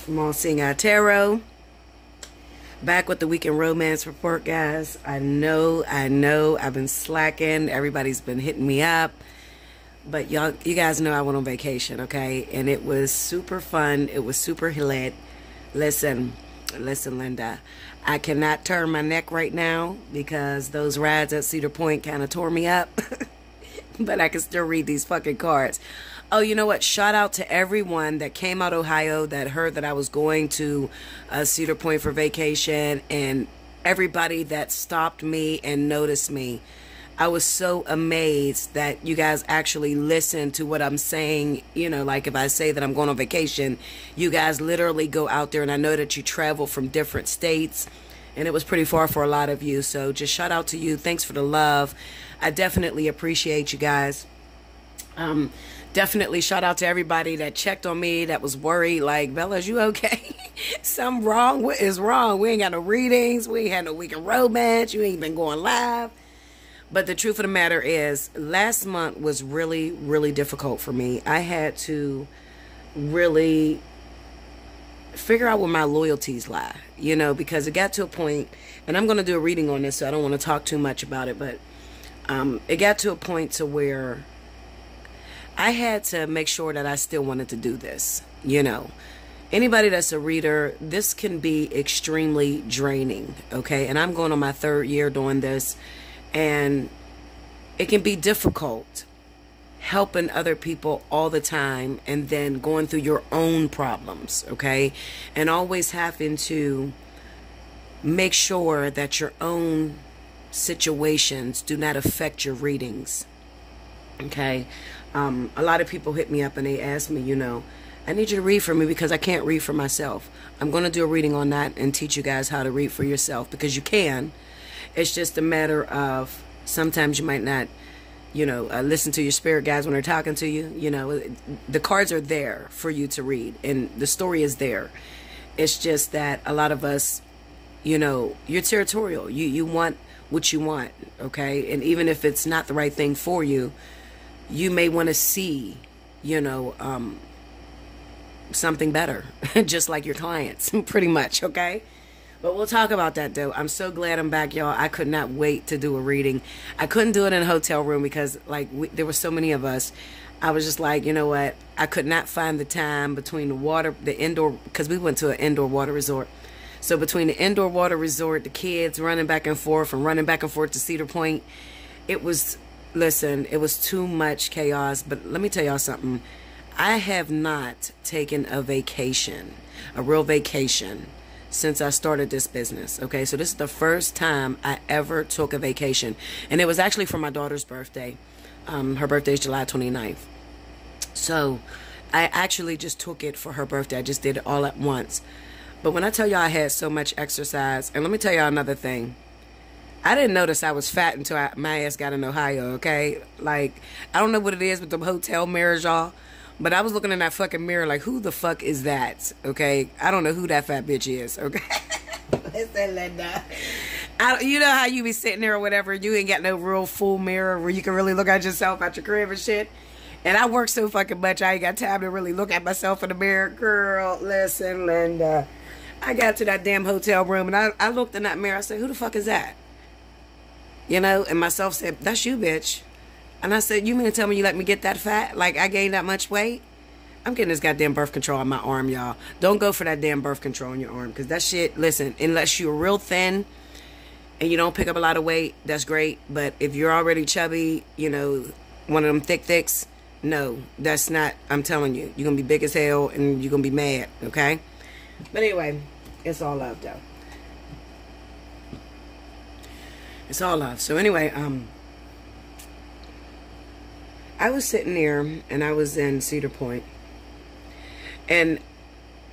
from Eye Tarot. Back with the weekend romance report, guys. I know, I know, I've been slacking. Everybody's been hitting me up, but y'all, you guys know I went on vacation, okay? And it was super fun. It was super lit. Listen, listen, Linda. I cannot turn my neck right now because those rides at Cedar Point kind of tore me up. but I can still read these fucking cards. Oh, you know what? Shout out to everyone that came out Ohio that heard that I was going to uh, Cedar Point for vacation and everybody that stopped me and noticed me. I was so amazed that you guys actually listen to what I'm saying. You know, like if I say that I'm going on vacation, you guys literally go out there, and I know that you travel from different states, and it was pretty far for a lot of you. So just shout out to you. Thanks for the love. I definitely appreciate you guys. Um, definitely shout out to everybody that checked on me, that was worried, like, Bella, is you okay? Something wrong? What is wrong? We ain't got no readings. We ain't had no weekend romance. You ain't been going live. But the truth of the matter is, last month was really, really difficult for me. I had to really figure out where my loyalties lie, you know, because it got to a point, and I'm going to do a reading on this, so I don't want to talk too much about it, but um, it got to a point to where I had to make sure that I still wanted to do this, you know. Anybody that's a reader, this can be extremely draining, okay? And I'm going on my third year doing this, and it can be difficult helping other people all the time and then going through your own problems, okay? And always having to make sure that your own situations do not affect your readings. Okay? Um, a lot of people hit me up and they ask me, you know, I need you to read for me because I can't read for myself. I'm going to do a reading on that and teach you guys how to read for yourself because you can. It's just a matter of sometimes you might not, you know, uh, listen to your spirit guides when they're talking to you. You know, the cards are there for you to read and the story is there. It's just that a lot of us, you know, you're territorial. You you want what you want, okay? And even if it's not the right thing for you, you may want to see, you know, um, something better, just like your clients, pretty much, okay? But we'll talk about that though. I'm so glad I'm back, y'all. I could not wait to do a reading. I couldn't do it in a hotel room because, like, we, there were so many of us. I was just like, you know what? I could not find the time between the water, the indoor, because we went to an indoor water resort. So between the indoor water resort, the kids running back and forth and running back and forth to Cedar Point, it was listen, it was too much chaos. But let me tell y'all something. I have not taken a vacation, a real vacation, since I started this business. Okay, so this is the first time I ever took a vacation. And it was actually for my daughter's birthday. Um, her birthday is July 29th. So I actually just took it for her birthday. I just did it all at once. But when I tell y'all I had so much exercise, and let me tell y'all another thing. I didn't notice I was fat until I, my ass got in Ohio, okay? Like, I don't know what it is with the hotel mirrors, y'all. But I was looking in that fucking mirror like, who the fuck is that? Okay? I don't know who that fat bitch is, okay? Listen, Linda. I, you know how you be sitting there or whatever, you ain't got no real full mirror where you can really look at yourself at your crib and shit. And I work so fucking much, I ain't got time to really look at myself in the mirror. Girl, listen, Linda. I got to that damn hotel room and I, I looked in that mirror. I said, who the fuck is that? You know, and myself said, that's you, bitch. And I said, you mean to tell me you let me get that fat? Like I gained that much weight? I'm getting this goddamn birth control on my arm, y'all. Don't go for that damn birth control on your arm. Because that shit, listen, unless you're real thin and you don't pick up a lot of weight, that's great. But if you're already chubby, you know, one of them thick thicks, no, that's not, I'm telling you. You're going to be big as hell and you're going to be mad, okay? But anyway, it's all love though. It's all love. So anyway, um I was sitting there and I was in Cedar Point. And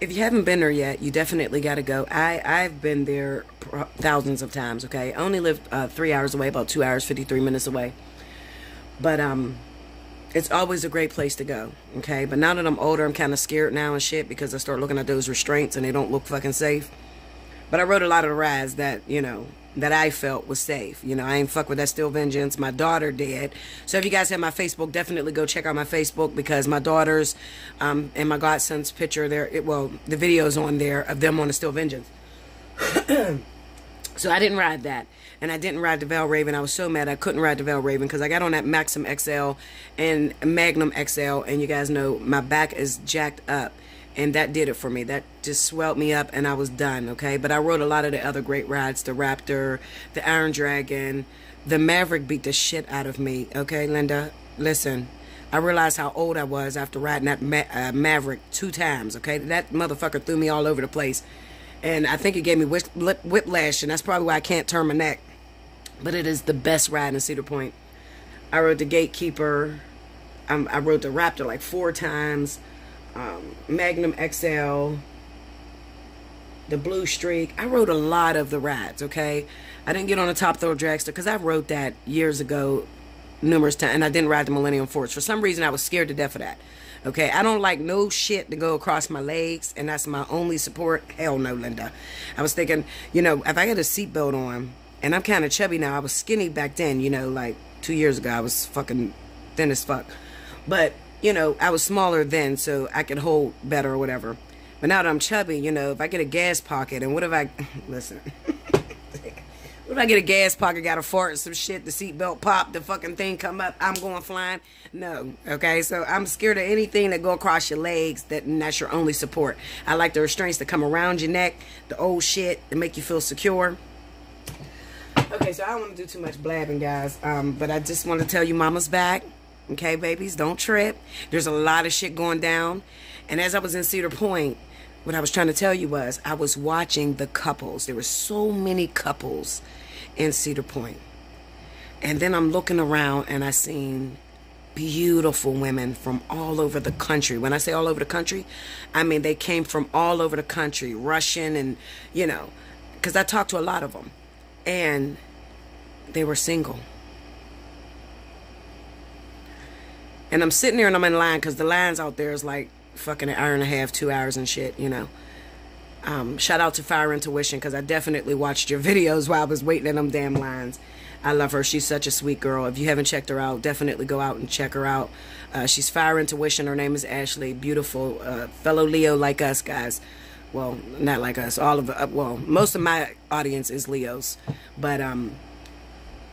if you haven't been there yet, you definitely got to go. I, I've been there thousands of times, okay? I only live uh, three hours away, about two hours, 53 minutes away. But um, it's always a great place to go, okay? But now that I'm older, I'm kind of scared now and shit because I start looking at those restraints and they don't look fucking safe. But I rode a lot of the rides that, you know, that I felt was safe. You know, I ain't fuck with that Steel Vengeance. My daughter did. So if you guys have my Facebook, definitely go check out my Facebook because my daughters um, and my godson's picture there. It, well, the videos on there of them on the Steel Vengeance. so I didn't ride that. And I didn't ride the Valravn. I was so mad I couldn't ride the Valravn because I got on that Maxim XL and Magnum XL. And you guys know my back is jacked up and that did it for me. That just swelled me up, and I was done. Okay, but I rode a lot of the other great rides: the Raptor, the Iron Dragon, the Maverick beat the shit out of me. Okay, Linda, listen. I realized how old I was after riding that Ma uh, Maverick two times. Okay, that motherfucker threw me all over the place, and I think it gave me whip whiplash, and that's probably why I can't turn my neck. But it is the best ride in Cedar Point. I rode the Gatekeeper. I rode the Raptor like four times um, Magnum XL, the Blue Streak. I rode a lot of the rides, okay? I didn't get on the Top Thrill Dragster because I rode that years ago numerous times, and I didn't ride the Millennium Force. For some reason, I was scared to death of that. Okay, I don't like no shit to go across my legs, and that's my only support. Hell no, Linda. I was thinking, you know, if I got a seatbelt on, and I'm kind of chubby now, I was skinny back then, you know, like two years ago, I was fucking thin as fuck. But you know, I was smaller then, so I could hold better or whatever. But now that I'm chubby, you know, if I get a gas pocket, and what if I, listen, what if I get a gas pocket, got a fart and some shit, the seatbelt pop, the fucking thing come up, I'm going flying? No, okay? So I'm scared of anything that go across your legs, that that's your only support. I like the restraints that come around your neck, the old shit that make you feel secure. Okay, so I don't want to do too much blabbing, guys, um, but I just want to tell you mama's back. Okay, babies, don't trip. There's a lot of shit going down. And as I was in Cedar Point, what I was trying to tell you was I was watching the couples. There were so many couples in Cedar Point. And then I'm looking around and I seen beautiful women from all over the country. When I say all over the country, I mean they came from all over the country, Russian and, you know, because I talked to a lot of them. And they were single. And I'm sitting there and I'm in line because the lines out there is like fucking an hour and a half, two hours and shit, you know. Um, shout out to Fire Intuition because I definitely watched your videos while I was waiting in them damn lines. I love her. She's such a sweet girl. If you haven't checked her out, definitely go out and check her out. Uh, she's Fire Intuition. Her name is Ashley. Beautiful uh, fellow Leo like us, guys. Well, not like us. All of uh, well, most of my audience is Leos, but um,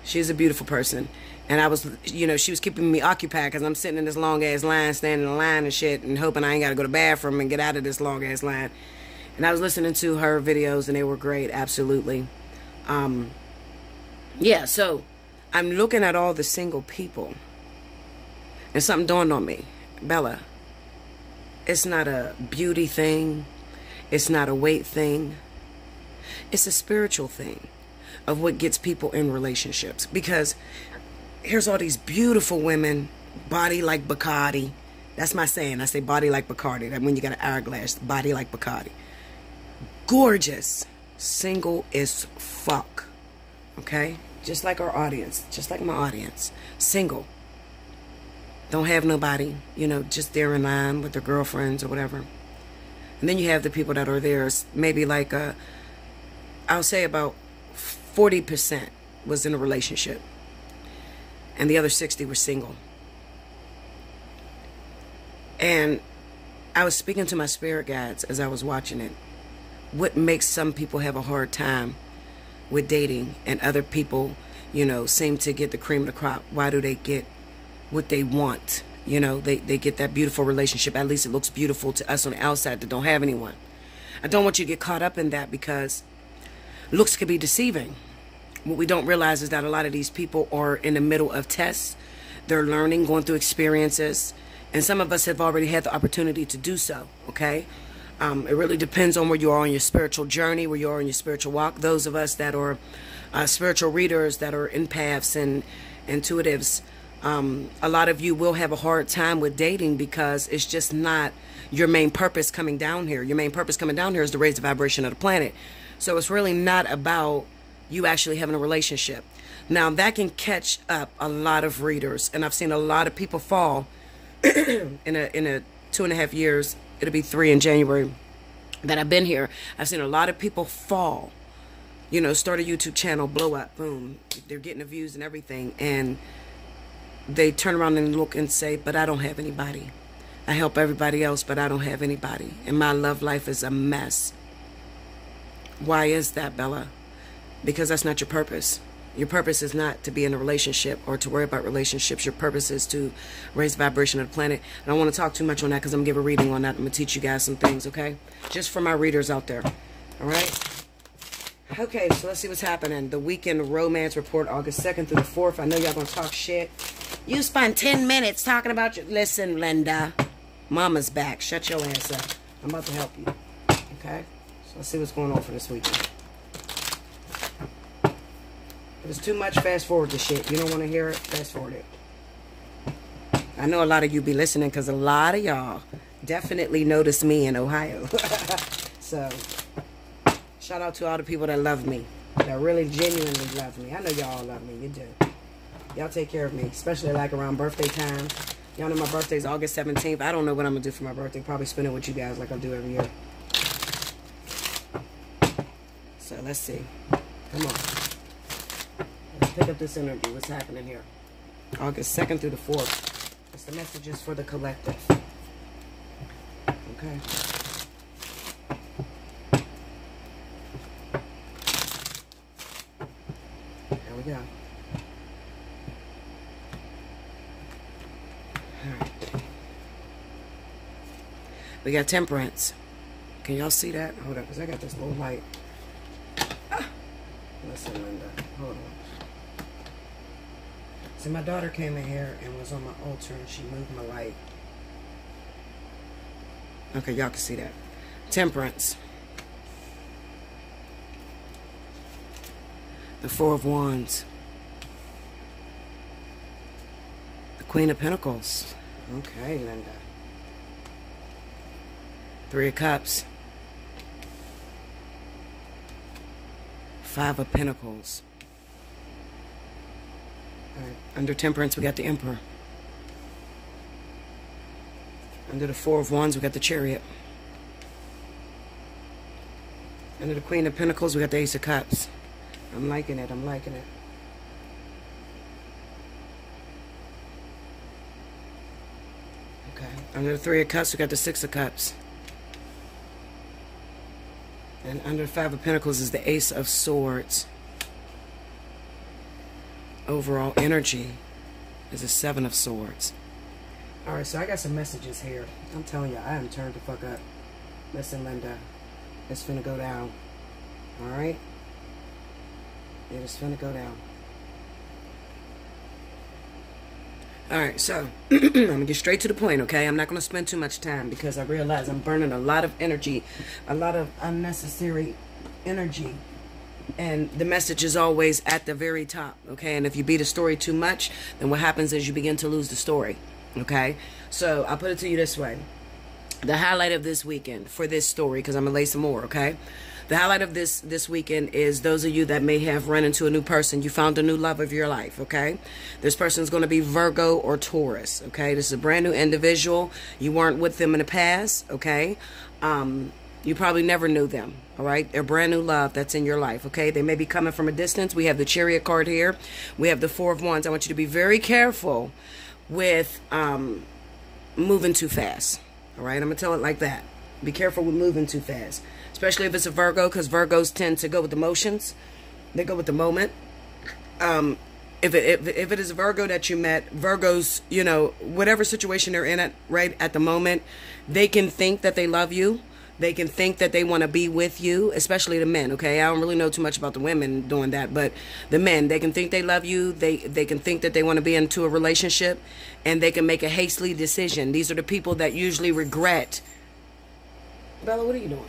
she's a beautiful person and I was, you know, she was keeping me occupied because I'm sitting in this long ass line, standing in line and shit, and hoping I ain't got to go to bathroom and get out of this long ass line. And I was listening to her videos, and they were great, absolutely. Um, yeah, so I'm looking at all the single people, and something dawned on me, Bella. It's not a beauty thing. It's not a weight thing. It's a spiritual thing of what gets people in relationships because here's all these beautiful women, body like Bacardi. That's my saying. I say body like Bacardi. That when you got an hourglass, body like Bacardi. Gorgeous. Single as fuck. Okay? Just like our audience. Just like my audience. Single. Don't have nobody, you know, just there in line with their girlfriends or whatever. And then you have the people that are there, maybe like, uh, I'll say about 40% was in a relationship and the other 60 were single. And I was speaking to my spirit guides as I was watching it. What makes some people have a hard time with dating and other people, you know, seem to get the cream of the crop? Why do they get what they want? You know, they, they get that beautiful relationship. At least it looks beautiful to us on the outside that don't have anyone. I don't want you to get caught up in that because looks can be deceiving. What we don't realize is that a lot of these people are in the middle of tests. They're learning, going through experiences, and some of us have already had the opportunity to do so, okay? Um, it really depends on where you are on your spiritual journey, where you are in your spiritual walk. Those of us that are uh, spiritual readers, that are empaths and intuitives, um, a lot of you will have a hard time with dating because it's just not your main purpose coming down here. Your main purpose coming down here is to raise the vibration of the planet. So it's really not about you actually having a relationship. Now that can catch up a lot of readers, and I've seen a lot of people fall in a in a two and a half years. It'll be three in January that I've been here. I've seen a lot of people fall, you know, start a YouTube channel, blow up, boom. They're getting the views and everything. And they turn around and look and say, but I don't have anybody. I help everybody else, but I don't have anybody. And my love life is a mess. Why is that, Bella? Because that's not your purpose. Your purpose is not to be in a relationship or to worry about relationships. Your purpose is to raise vibration of the planet. I don't want to talk too much on that because I'm give a reading on that. I'm going to teach you guys some things, okay? Just for my readers out there. All right? Okay, so let's see what's happening. The weekend romance report, August 2nd through the 4th. I know y'all going to talk shit. You spent 10 minutes talking about your... Listen, Linda. Mama's back. Shut your ass up. I'm about to help you. Okay? So let's see what's going on for this weekend. If it's too much, fast forward the shit. You don't want to hear it, fast forward it. I know a lot of you be listening because a lot of y'all definitely notice me in Ohio. so, shout out to all the people that love me. That really genuinely love me. I know y'all love me. You do. Y'all take care of me, especially like around birthday time. Y'all know my birthday's August 17th. I don't know what I'm going to do for my birthday. Probably spend it with you guys like I do every year. So, let's see. Come on pick up this energy. What's happening here? August 2nd through the 4th. It's the messages for the collective. Okay. There we go. Alright. We got temperance. Can y'all see that? Hold up, because I got this little light. Ah. Listen, Linda. Hold on. So my daughter came in here and was on my altar and she moved my light. Okay, y'all can see that. Temperance. The Four of Wands. The Queen of Pentacles. Okay, Linda. Three of Cups. Five of Pentacles. Right. Under temperance, we got the emperor. Under the four of wands, we got the chariot. Under the queen of pentacles, we got the ace of cups. I'm liking it. I'm liking it. Okay. Under the three of cups, we got the six of cups. And under five of pentacles is the ace of swords overall energy is a seven of swords. All right, so I got some messages here. I'm telling you, I am turned the fuck up. Listen, Linda, it's finna go down. All right? It is finna go down. All right, so I'm gonna get straight to the point, okay? I'm not gonna spend too much time because I realize I'm burning a lot of energy, a lot of unnecessary energy and the message is always at the very top okay? And if you beat a story too much then what happens is you begin to lose the story okay? So i'll put it to you this way. The highlight of this weekend for this story because i'm gonna lay some more okay? The highlight of this this weekend is those of you that may have run into a new person. You found a new love of your life okay? This person is going to be virgo or taurus okay? This is a brand new individual. You weren't with them in the past okay? Um you probably never knew them, all right? They're brand new love that's in your life, okay? They may be coming from a distance. We have the chariot card here. We have the four of wands. I want you to be very careful with um, moving too fast, all right? I'm to tell it like that. Be careful with moving too fast, especially if it's a Virgo, because Virgos tend to go with emotions. They go with the moment. Um, if it, if, if it is a Virgo that you met, Virgos, you know, whatever situation they're in at right at the moment, they can think that they love you they can think that they want to be with you, especially the men, okay? I don't really know too much about the women doing that, but the men, they can think they love you. They they can think that they want to be into a relationship and they can make a hastily decision. These are the people that usually regret Bella, what are you doing?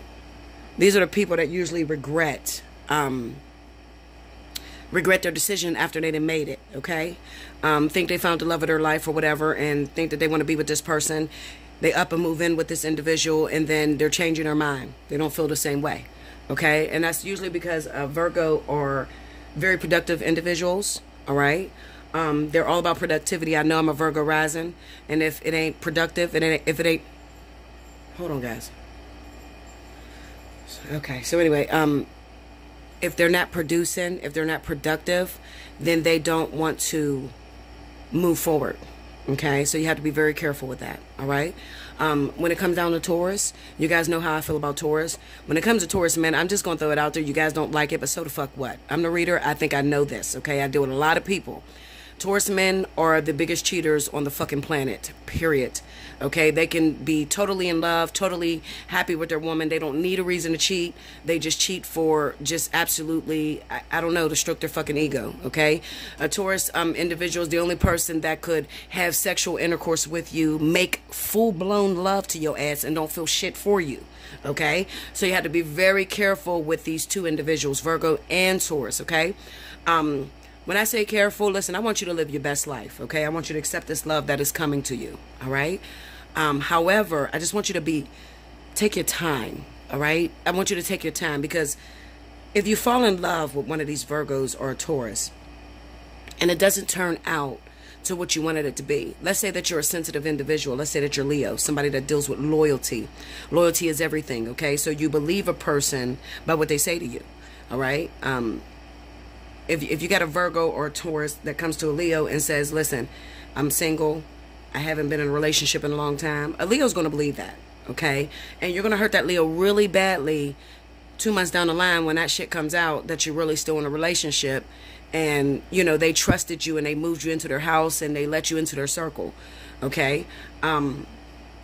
These are the people that usually regret um regret their decision after they done made it, okay? Um, think they found the love of their life or whatever and think that they want to be with this person they up and move in with this individual and then they're changing their mind. They don't feel the same way. Okay? And that's usually because uh, Virgo are very productive individuals. All right? Um, they're all about productivity. I know I'm a Virgo rising, and if it ain't productive, and if it ain't, hold on, guys. Okay, so anyway, um, if they're not producing, if they're not productive, then they don't want to move forward. Okay, so you have to be very careful with that. All right. Um, when it comes down to Taurus, you guys know how I feel about Taurus. When it comes to Taurus, man, I'm just gonna throw it out there. You guys don't like it, but so the fuck what? I'm the reader. I think I know this. Okay, I deal with a lot of people. Taurus men are the biggest cheaters on the fucking planet, period. Okay, they can be totally in love, totally happy with their woman. They don't need a reason to cheat. They just cheat for just absolutely, I, I don't know, to stroke their fucking ego. Okay, a Taurus um, individual is the only person that could have sexual intercourse with you, make full blown love to your ass, and don't feel shit for you. Okay, so you have to be very careful with these two individuals, Virgo and Taurus. Okay. Um, when I say careful, listen, I want you to live your best life, okay? I want you to accept this love that is coming to you, all right? Um, however, I just want you to be, take your time, all right? I want you to take your time because if you fall in love with one of these Virgos or a Taurus and it doesn't turn out to what you wanted it to be. Let's say that you're a sensitive individual. Let's say that you're Leo, somebody that deals with loyalty. Loyalty is everything, okay? So you believe a person by what they say to you, all right? Um, if, if you got a Virgo or a Taurus that comes to a Leo and says, listen, I'm single, I haven't been in a relationship in a long time, a Leo's going to believe that, okay? And you're going to hurt that Leo really badly two months down the line when that shit comes out that you're really still in a relationship and, you know, they trusted you and they moved you into their house and they let you into their circle, okay? Um,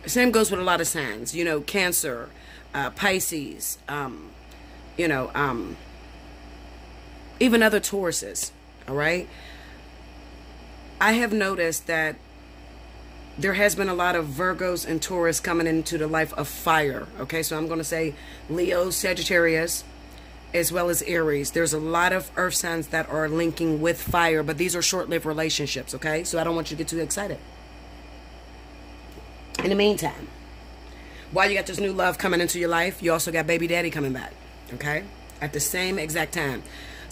same goes with a lot of signs, you know, Cancer, uh, Pisces, um, you know, um, even other Tauruses, all right? I have noticed that there has been a lot of Virgos and Taurus coming into the life of fire, okay? So I'm going to say Leo, Sagittarius, as well as Aries. There's a lot of earth signs that are linking with fire, but these are short-lived relationships, okay? So I don't want you to get too excited. In the meantime, while you got this new love coming into your life, you also got baby daddy coming back, okay? At the same exact time.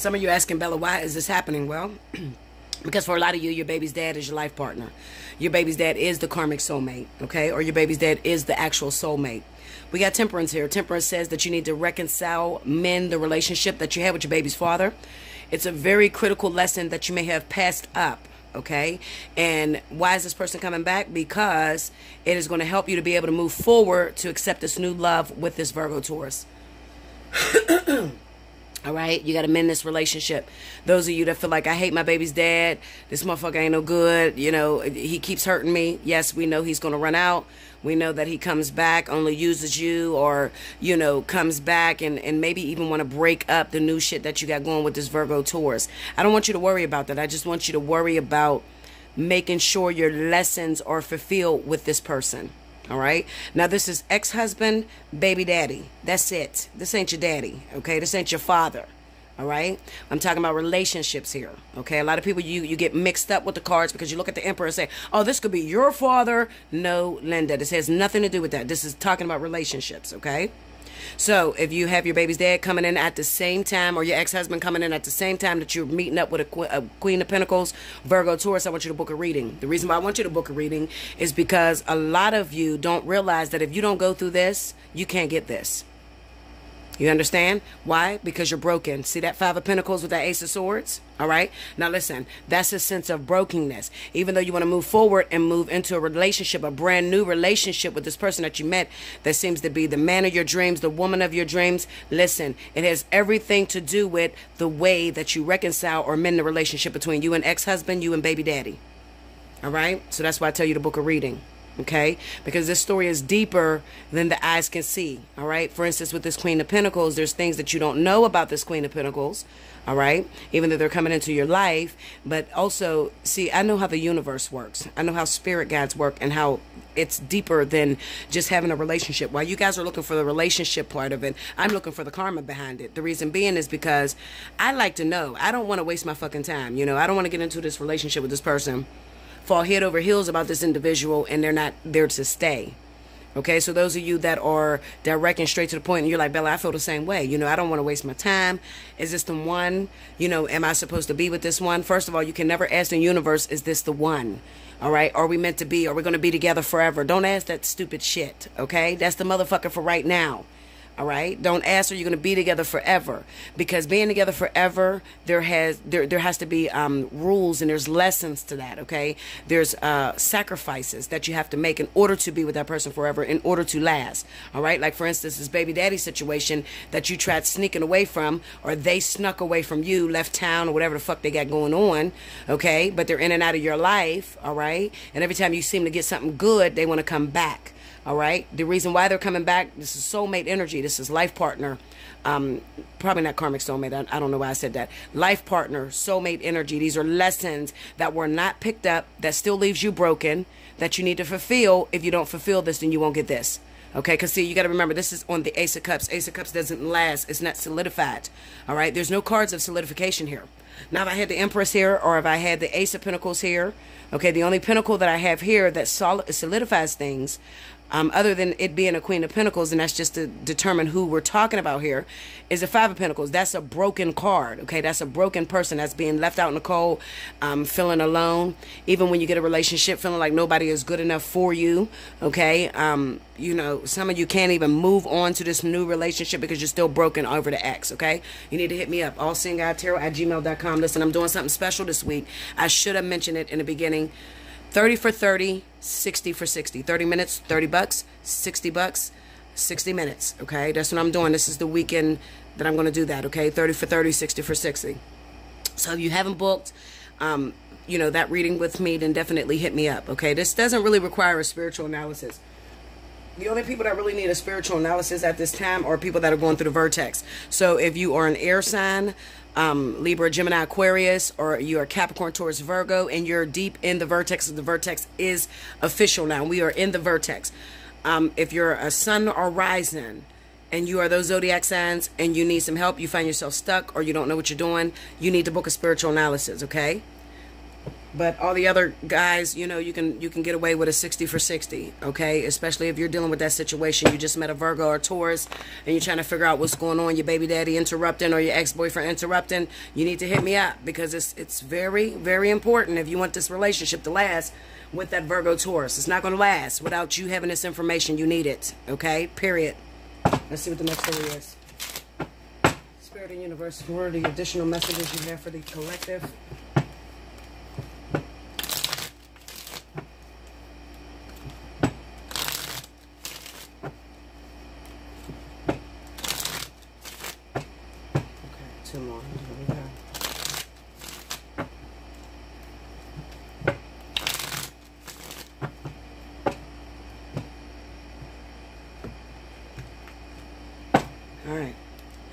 Some of you asking, Bella, why is this happening? Well, because for a lot of you, your baby's dad is your life partner. Your baby's dad is the karmic soulmate, okay? Or your baby's dad is the actual soulmate. We got temperance here. Temperance says that you need to reconcile, mend the relationship that you had with your baby's father. It's a very critical lesson that you may have passed up okay and why is this person coming back because it is going to help you to be able to move forward to accept this new love with this virgo taurus All right, you got to mend this relationship. Those of you that feel like I hate my baby's dad, this motherfucker ain't no good, you know, he keeps hurting me. Yes, we know he's going to run out. We know that he comes back, only uses you, or, you know, comes back and, and maybe even want to break up the new shit that you got going with this Virgo Taurus. I don't want you to worry about that. I just want you to worry about making sure your lessons are fulfilled with this person. All right. Now, this is ex husband, baby daddy. That's it. This ain't your daddy. Okay. This ain't your father. All right. I'm talking about relationships here. Okay. A lot of people, you, you get mixed up with the cards because you look at the emperor and say, oh, this could be your father. No, Linda. This has nothing to do with that. This is talking about relationships. Okay. So if you have your baby's dad coming in at the same time or your ex-husband coming in at the same time that you're meeting up with a, a, Queen of Pentacles, Virgo, Taurus, I want you to book a reading. The reason why I want you to book a reading is because a lot of you don't realize that if you don't go through this, you can't get this. You understand? Why? Because you're broken. See that Five of Pentacles with that Ace of Swords? All right? Now listen, that's a sense of brokenness. Even though you want to move forward and move into a relationship, a brand new relationship with this person that you met that seems to be the man of your dreams, the woman of your dreams, listen, it has everything to do with the way that you reconcile or mend the relationship between you and ex-husband, you and baby daddy. All right? So that's why I tell you to book a reading okay? Because this story is deeper than the eyes can see all right? For instance with this queen of pentacles there's things that you don't know about this queen of pentacles all right? Even though they're coming into your life but also see i know how the universe works. I know how spirit guides work and how it's deeper than just having a relationship. While you guys are looking for the relationship part of it i'm looking for the karma behind it. The reason being is because i like to know. I don't want to waste my fucking time you know? I don't want to get into this relationship with this person fall head over heels about this individual and they're not there to stay. Okay, so those of you that are direct and straight to the point, and you're like, Bella, I feel the same way. You know, I don't want to waste my time. Is this the one? You know, am I supposed to be with this one? First of all, you can never ask the universe, is this the one? All right, are we meant to be? Are we going to be together forever? Don't ask that stupid shit, okay? That's the motherfucker for right now. All right. Don't ask are you going to be together forever because being together forever there has there there has to be um, rules and there's lessons to that. Okay. There's uh, sacrifices that you have to make in order to be with that person forever in order to last. All right. Like for instance, this baby daddy situation that you tried sneaking away from or they snuck away from you, left town or whatever the fuck they got going on. Okay. But they're in and out of your life. All right. And every time you seem to get something good, they want to come back. All right. The reason why they're coming back, this is soulmate energy. This is life partner. Um, probably not karmic soulmate. I, I don't know why I said that. Life partner, soulmate energy. These are lessons that were not picked up, that still leaves you broken, that you need to fulfill. If you don't fulfill this, then you won't get this. Okay, because see, you got to remember this is on the Ace of Cups. Ace of Cups doesn't last, it's not solidified. All right, there's no cards of solidification here. Now, if I had the Empress here or if I had the Ace of Pentacles here, okay, the only pinnacle that I have here that solidifies things um, other than it being a Queen of Pentacles, and that's just to determine who we're talking about here, is a Five of Pentacles. That's a broken card, okay? That's a broken person that's being left out in the cold, um, feeling alone. Even when you get a relationship, feeling like nobody is good enough for you, okay? Um, you know, some of you can't even move on to this new relationship because you're still broken over the ex, okay? You need to hit me up, allseeingeye at gmail.com. Listen, I'm doing something special this week. I should have mentioned it in the beginning. 30 for 30, 60 for 60. 30 minutes, 30 bucks, 60 bucks, 60 minutes. Okay, that's what I'm doing. This is the weekend that I'm going to do that. Okay, 30 for 30, 60 for 60. So if you haven't booked, um, you know, that reading with me, then definitely hit me up. Okay, this doesn't really require a spiritual analysis. The only people that really need a spiritual analysis at this time are people that are going through the vertex. So if you are an air sign, um, Libra, Gemini, Aquarius, or you are Capricorn, Taurus, Virgo, and you're deep in the vertex. The vertex is official now. We are in the vertex. Um, if you're a sun or rising, and you are those zodiac signs, and you need some help, you find yourself stuck, or you don't know what you're doing, you need to book a spiritual analysis. Okay. But all the other guys, you know, you can you can get away with a 60 for 60, okay? Especially if you're dealing with that situation. You just met a Virgo or Taurus and you're trying to figure out what's going on, your baby daddy interrupting or your ex-boyfriend interrupting, you need to hit me up because it's it's very very important if you want this relationship to last with that Virgo Taurus. It's not going to last without you having this information. You need it, okay? Period. Let's see what the next story is. Spirit and universe, what are the additional messages you have for the collective?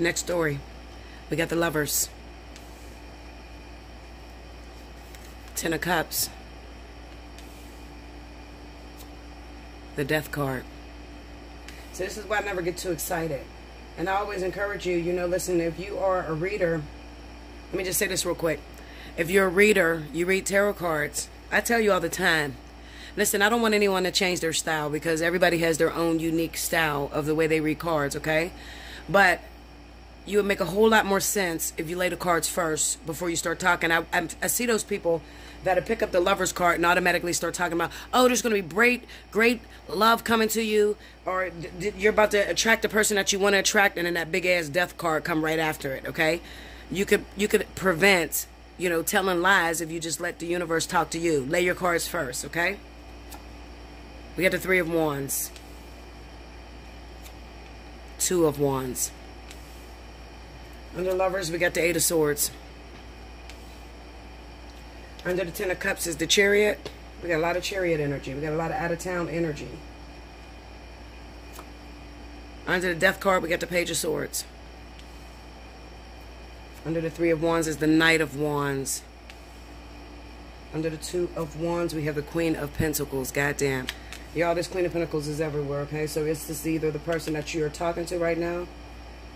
Next story. We got the lovers. Ten of Cups. The Death card. So this is why I never get too excited. And I always encourage you, you know, listen, if you are a reader, let me just say this real quick. If you're a reader, you read tarot cards, I tell you all the time, listen, I don't want anyone to change their style because everybody has their own unique style of the way they read cards, okay? But you would make a whole lot more sense if you lay the cards first before you start talking. I, I, I see those people that pick up the lover's card and automatically start talking about, oh, there's going to be great, great love coming to you, or you're about to attract the person that you want to attract, and then that big ass death card come right after it. Okay, you could you could prevent, you know, telling lies if you just let the universe talk to you. Lay your cards first. Okay. We got the three of wands, two of wands. Under lovers, we got the Eight of Swords. Under the Ten of Cups is the Chariot. We got a lot of Chariot energy. We got a lot of out-of-town energy. Under the Death card, we got the Page of Swords. Under the Three of Wands is the Knight of Wands. Under the Two of Wands, we have the Queen of Pentacles. Goddamn. Y'all, this Queen of Pentacles is everywhere, okay? So it's just either the person that you're talking to right now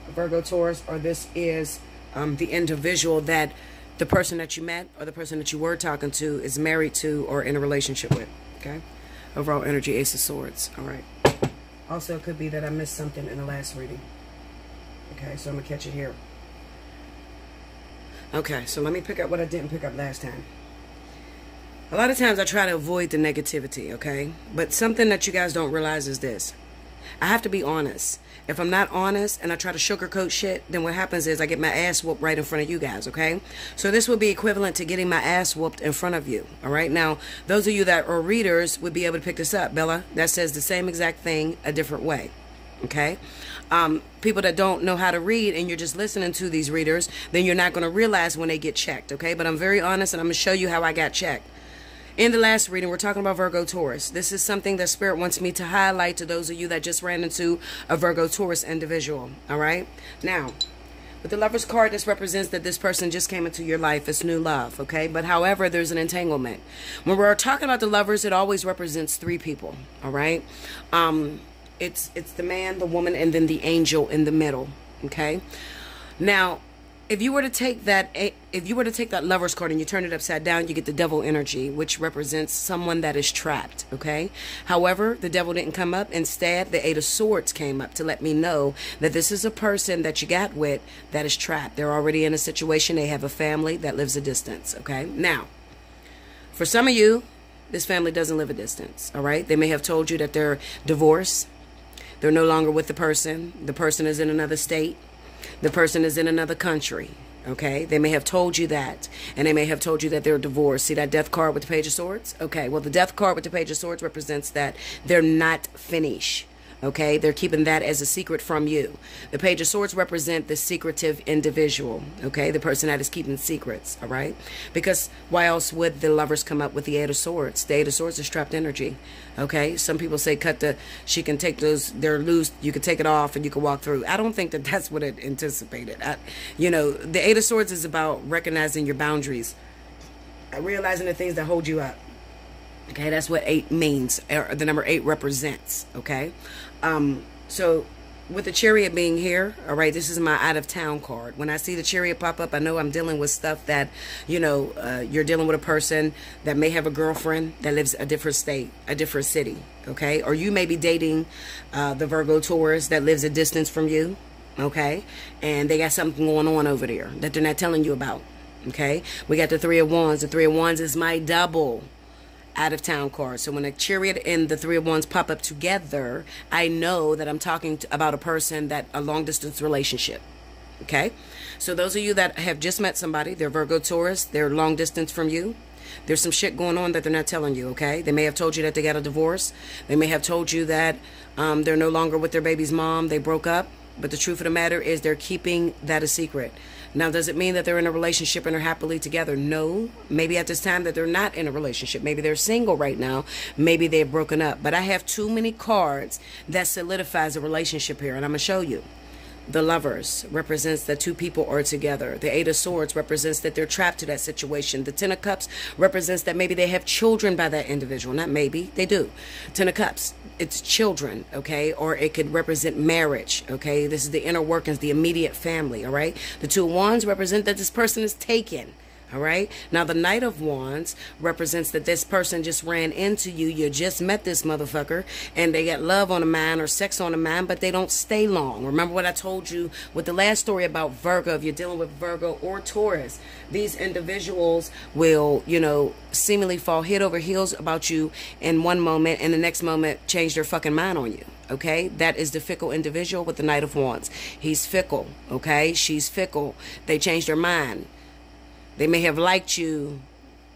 Virgo Taurus, or this is um, the individual that the person that you met or the person that you were talking to is married to or in a relationship with. Okay? Overall energy, Ace of Swords. All right. Also, it could be that I missed something in the last reading. Okay, so I'm going to catch it here. Okay, so let me pick up what I didn't pick up last time. A lot of times I try to avoid the negativity, okay? But something that you guys don't realize is this. I have to be honest. If I'm not honest and I try to sugarcoat shit, then what happens is I get my ass whooped right in front of you guys, okay? So this would be equivalent to getting my ass whooped in front of you, all right? Now, those of you that are readers would be able to pick this up. Bella, that says the same exact thing a different way, okay? Um, people that don't know how to read and you're just listening to these readers, then you're not going to realize when they get checked, okay? But I'm very honest and I'm going to show you how I got checked. In the last reading, we're talking about Virgo Taurus. This is something that Spirit wants me to highlight to those of you that just ran into a Virgo Taurus individual. All right? Now, with the Lover's card, this represents that this person just came into your life. It's new love, okay? But however, there's an entanglement. When we're talking about the lovers, it always represents three people, all right? Um, it's, it's the man, the woman, and then the angel in the middle, okay? Now, if you were to take that if you were to take that lover's card and you turn it upside down you get the devil energy which represents someone that is trapped okay? However the devil didn't come up. Instead the eight of swords came up to let me know that this is a person that you got with that is trapped. They're already in a situation. They have a family that lives a distance okay? Now for some of you this family doesn't live a distance all right? They may have told you that they're divorced. They're no longer with the person. The person is in another state the person is in another country. Okay, they may have told you that, and they may have told you that they're divorced. See that death card with the Page of Swords? Okay, well, the death card with the Page of Swords represents that they're not finished. Okay, they're keeping that as a secret from you. The Page of Swords represent the secretive individual. Okay, the person that is keeping secrets. All right, because why else would the lovers come up with the Eight of Swords? The Eight of Swords is trapped energy. Okay, some people say cut the. She can take those. They're loose. You can take it off and you can walk through. I don't think that that's what it anticipated. I, you know, the Eight of Swords is about recognizing your boundaries, uh, realizing the things that hold you up. Okay, that's what eight means. The number eight represents. Okay, um, so with the chariot being here, all right, this is my out of town card. When I see the chariot pop up, I know I'm dealing with stuff that, you know, uh, you're dealing with a person that may have a girlfriend that lives a different state, a different city, okay? Or you may be dating uh, the Virgo Taurus that lives a distance from you, okay? And they got something going on over there that they're not telling you about, okay? We got the Three of Wands. The Three of Wands is my double out of town card. So when a chariot and the three of wands pop up together, I know that I'm talking to, about a person that a long distance relationship. Okay? So those of you that have just met somebody, they're Virgo Taurus, they're long distance from you. There's some shit going on that they're not telling you, okay? They may have told you that they got a divorce. They may have told you that um, they're no longer with their baby's mom. They broke up. But the truth of the matter is they're keeping that a secret. Now, does it mean that they're in a relationship and are happily together? No. Maybe at this time that they're not in a relationship. Maybe they're single right now. Maybe they've broken up. But I have too many cards that solidifies a relationship here, and I'm going to show you. The lovers represents that two people are together. The eight of swords represents that they're trapped to that situation. The ten of cups represents that maybe they have children by that individual. Not maybe, they do. Ten of cups it's children, okay? Or it could represent marriage, okay? This is the inner workings, the immediate family, all right? The two wands represent that this person is taken. All right. Now, the Knight of Wands represents that this person just ran into you. You just met this motherfucker and they got love on a mind or sex on a mind, but they don't stay long. Remember what I told you with the last story about Virgo? If you're dealing with Virgo or Taurus, these individuals will, you know, seemingly fall head over heels about you in one moment and the next moment change their fucking mind on you okay that is the fickle individual with the knight of wands he's fickle okay she's fickle they change their mind they may have liked you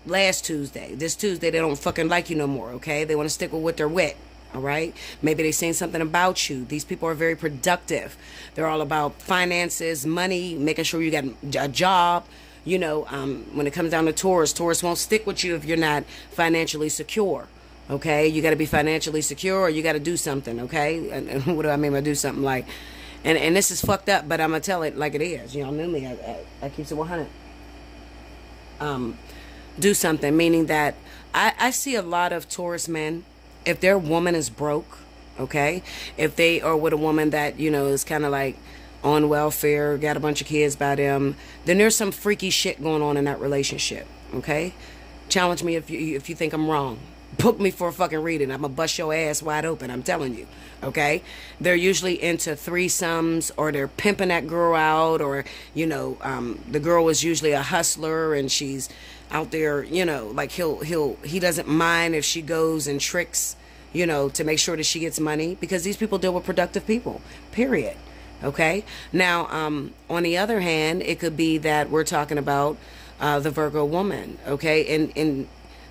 last Tuesday. This Tuesday, they don't fucking like you no more, okay? They want to stick with what they're with, all right? Maybe they're saying something about you. These people are very productive. They're all about finances, money, making sure you got a job. You know, um, when it comes down to Taurus, Taurus won't stick with you if you're not financially secure. Okay, you got to be financially secure, or you got to do something. Okay, and, and, what do I mean by do something? Like, and and this is fucked up, but I'm gonna tell it like it is. Y'all knew me. I, I, I keep it 100 um, do something, meaning that I, I see a lot of Taurus men, if their woman is broke, okay, if they are with a woman that, you know, is kind of like on welfare, got a bunch of kids by them, then there's some freaky shit going on in that relationship, okay? Challenge me if you if you think I'm wrong book me for a fucking reading. I'm gonna bust your ass wide open. I'm telling you. Okay? They're usually into threesomes or they're pimping that girl out or, you know, um, the girl is usually a hustler and she's out there, you know, like he'll he'll he doesn't mind if she goes and tricks you know, to make sure that she gets money because these people deal with productive people, period. Okay. Now, um, on the other hand, it could be that we're talking about uh, the Virgo woman. Okay. And, and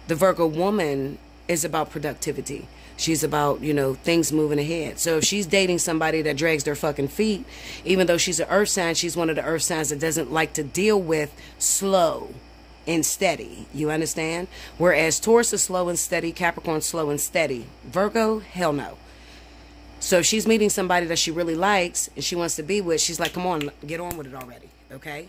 the Virgo woman is about productivity. She's about, you know, things moving ahead. So if she's dating somebody that drags their fucking feet, even though she's an earth sign, she's one of the earth signs that doesn't like to deal with slow and steady. You understand? Whereas Taurus is slow and steady, Capricorn slow and steady. Virgo, hell no. So if she's meeting somebody that she really likes and she wants to be with, she's like, come on, get on with it already. Okay?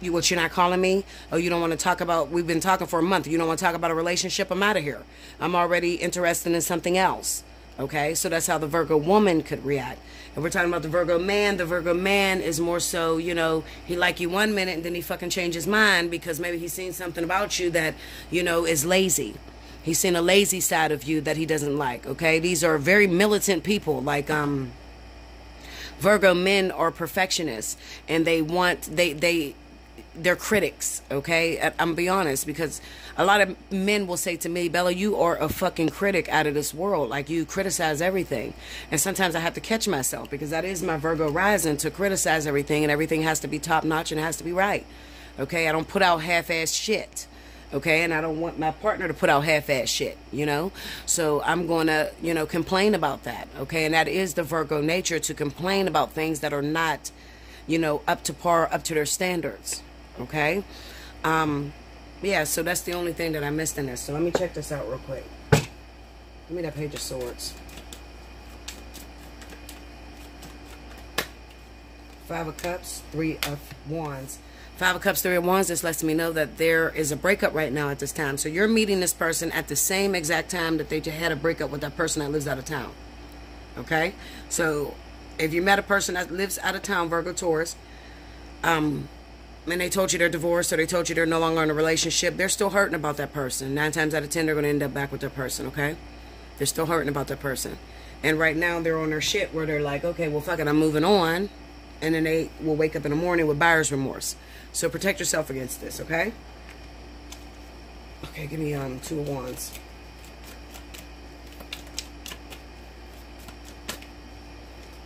You, what, you're not calling me? Oh, you don't want to talk about, we've been talking for a month. You don't want to talk about a relationship? I'm out of here. I'm already interested in something else. Okay? So that's how the Virgo woman could react. And we're talking about the Virgo man. The Virgo man is more so, you know, he like you one minute and then he fucking change his mind because maybe he's seen something about you that, you know, is lazy. He's seen a lazy side of you that he doesn't like. Okay, these are very militant people. Like um, Virgo men are perfectionists, and they want they they they're critics. Okay, I'm gonna be honest because a lot of men will say to me, Bella, you are a fucking critic out of this world. Like you criticize everything, and sometimes I have to catch myself because that is my Virgo rising to criticize everything, and everything has to be top notch and has to be right. Okay, I don't put out half-ass shit okay? And i don't want my partner to put out half-ass shit you know? So i'm gonna you know complain about that okay? And that is the virgo nature to complain about things that are not you know up to par up to their standards okay? Um yeah so that's the only thing that i missed in this. So let me check this out real quick. Give me that page of swords. Five of cups three of wands Five of Cups, Three of Wands, this lets me know that there is a breakup right now at this time. So you're meeting this person at the same exact time that they had a breakup with that person that lives out of town. Okay? So if you met a person that lives out of town, Virgo Taurus, um, and they told you they're divorced or they told you they're no longer in a relationship, they're still hurting about that person. Nine times out of ten, they're going to end up back with that person, okay? They're still hurting about that person. And right now, they're on their shit where they're like, okay, well, fuck it, I'm moving on. And then they will wake up in the morning with buyer's remorse. So protect yourself against this, okay? Okay, give me um two of wands.